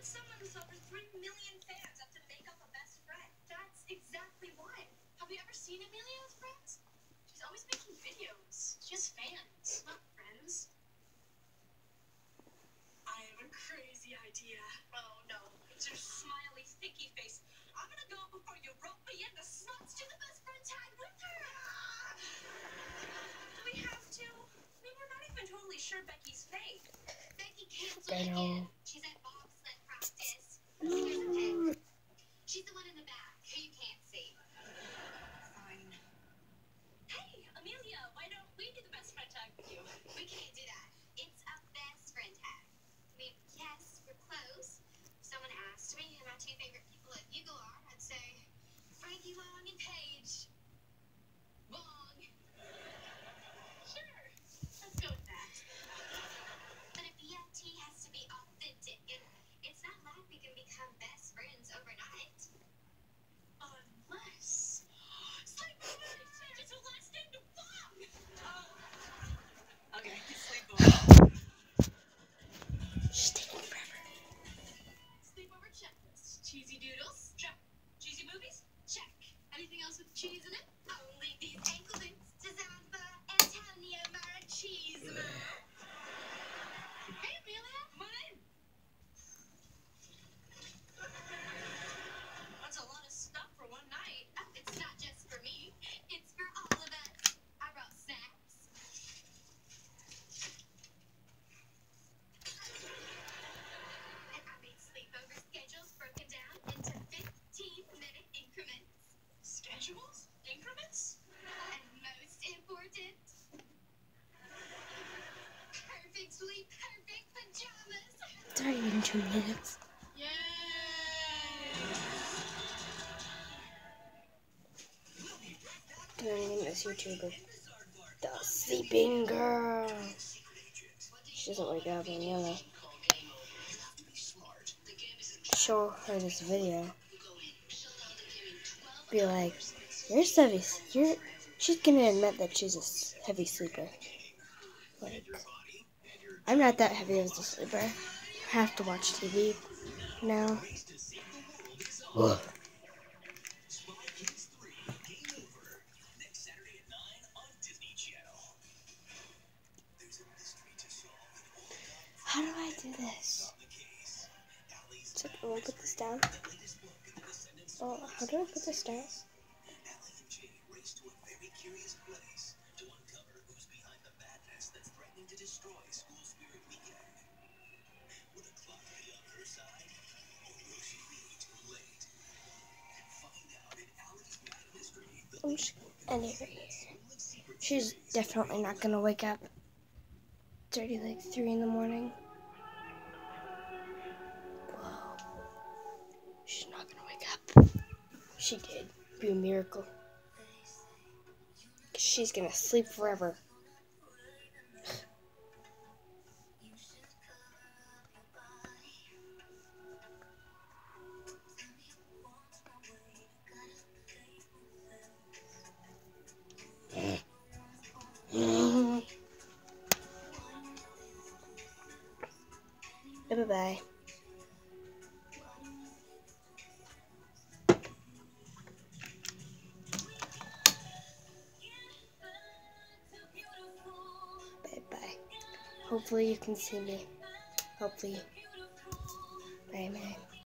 would someone with over three million fans have to make up a best friend? That's exactly why. Have you ever seen Amelia with friends? She's always making videos. She has fans, not friends. I have a crazy idea. Oh no, it's your smiley, sticky face. I'm gonna go before you rope me in the sluts to the best friend tag with her. Do we have to? I mean, we're not even totally sure Becky's fake. Becky canceled I know. again. Favorite people at Vuugle are, I'd say Frankie Wong and Paige. Cheesy doodles? Check. Cheesy movies? Check. Anything else with cheese in it? Only these Been two minutes. Yay! This YouTuber. The sleeping girl. She doesn't wake up and yellow. Show her this video. Be like, you're heavy. You're. She's gonna admit that she's a heavy sleeper. Like, I'm not that heavy as a sleeper. I have to watch TV now. How do I do this? So, will put this down? Oh, how do I put this down? I'm just. She's definitely not gonna wake up. It's already like three in the morning. She's not gonna wake up. She did. Be a miracle. She's gonna sleep forever. Bye bye. Hopefully you can see me. Hopefully. Bye, bye.